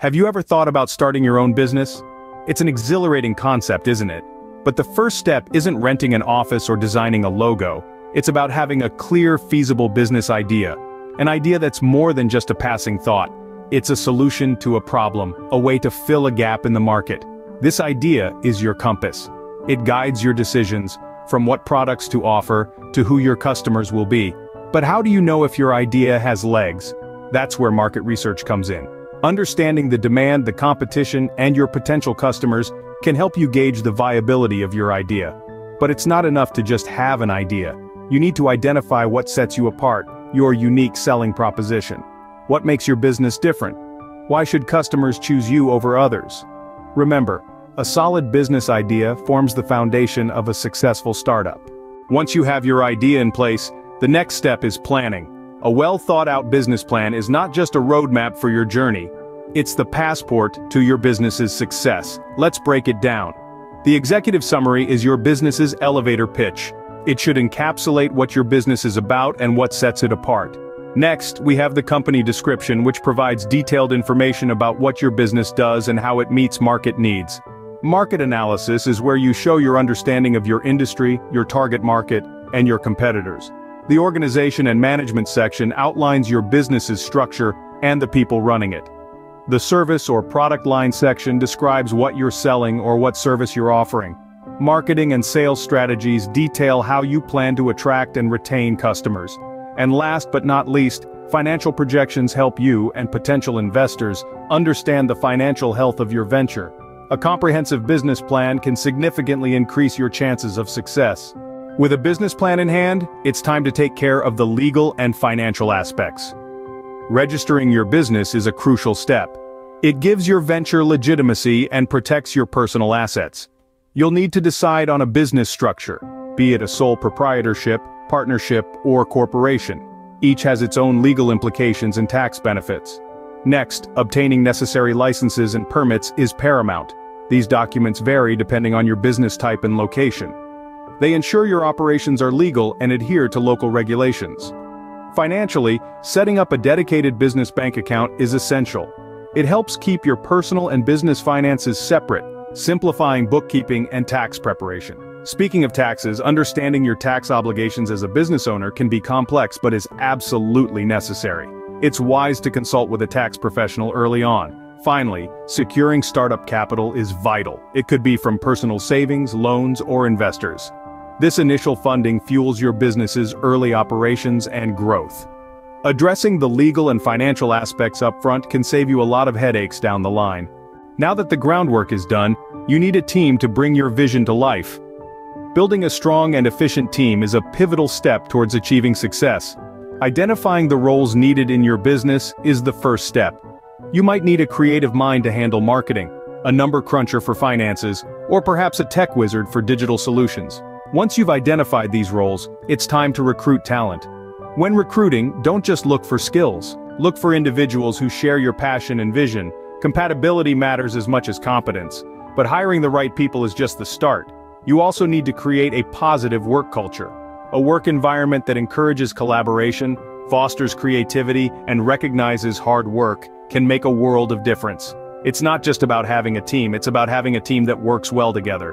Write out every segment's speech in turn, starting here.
Have you ever thought about starting your own business? It's an exhilarating concept, isn't it? But the first step isn't renting an office or designing a logo. It's about having a clear, feasible business idea. An idea that's more than just a passing thought. It's a solution to a problem, a way to fill a gap in the market. This idea is your compass. It guides your decisions, from what products to offer, to who your customers will be. But how do you know if your idea has legs? That's where market research comes in. Understanding the demand, the competition, and your potential customers can help you gauge the viability of your idea. But it's not enough to just have an idea. You need to identify what sets you apart, your unique selling proposition. What makes your business different? Why should customers choose you over others? Remember, a solid business idea forms the foundation of a successful startup. Once you have your idea in place, the next step is planning. A well-thought-out business plan is not just a roadmap for your journey, it's the passport to your business's success. Let's break it down. The executive summary is your business's elevator pitch. It should encapsulate what your business is about and what sets it apart. Next, we have the company description which provides detailed information about what your business does and how it meets market needs. Market analysis is where you show your understanding of your industry, your target market, and your competitors. The organization and management section outlines your business's structure and the people running it. The service or product line section describes what you're selling or what service you're offering. Marketing and sales strategies detail how you plan to attract and retain customers. And last but not least, financial projections help you and potential investors understand the financial health of your venture. A comprehensive business plan can significantly increase your chances of success. With a business plan in hand, it's time to take care of the legal and financial aspects. Registering your business is a crucial step. It gives your venture legitimacy and protects your personal assets. You'll need to decide on a business structure, be it a sole proprietorship, partnership, or corporation. Each has its own legal implications and tax benefits. Next, obtaining necessary licenses and permits is paramount. These documents vary depending on your business type and location. They ensure your operations are legal and adhere to local regulations. Financially, setting up a dedicated business bank account is essential. It helps keep your personal and business finances separate, simplifying bookkeeping and tax preparation. Speaking of taxes, understanding your tax obligations as a business owner can be complex but is absolutely necessary. It's wise to consult with a tax professional early on, Finally, securing startup capital is vital. It could be from personal savings, loans, or investors. This initial funding fuels your business's early operations and growth. Addressing the legal and financial aspects up front can save you a lot of headaches down the line. Now that the groundwork is done, you need a team to bring your vision to life. Building a strong and efficient team is a pivotal step towards achieving success. Identifying the roles needed in your business is the first step. You might need a creative mind to handle marketing, a number cruncher for finances, or perhaps a tech wizard for digital solutions. Once you've identified these roles, it's time to recruit talent. When recruiting, don't just look for skills. Look for individuals who share your passion and vision. Compatibility matters as much as competence. But hiring the right people is just the start. You also need to create a positive work culture. A work environment that encourages collaboration, fosters creativity, and recognizes hard work can make a world of difference. It's not just about having a team, it's about having a team that works well together.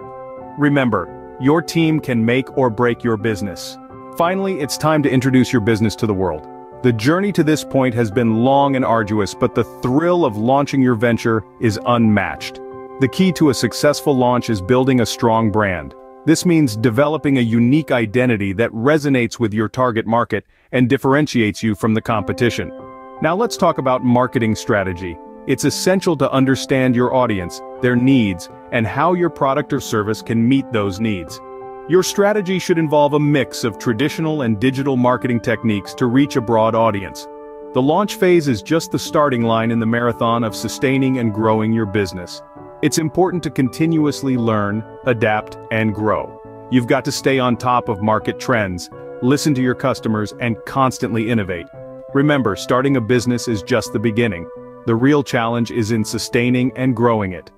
Remember, your team can make or break your business. Finally, it's time to introduce your business to the world. The journey to this point has been long and arduous, but the thrill of launching your venture is unmatched. The key to a successful launch is building a strong brand. This means developing a unique identity that resonates with your target market and differentiates you from the competition. Now let's talk about marketing strategy. It's essential to understand your audience, their needs, and how your product or service can meet those needs. Your strategy should involve a mix of traditional and digital marketing techniques to reach a broad audience. The launch phase is just the starting line in the marathon of sustaining and growing your business. It's important to continuously learn, adapt, and grow. You've got to stay on top of market trends, listen to your customers, and constantly innovate. Remember, starting a business is just the beginning. The real challenge is in sustaining and growing it.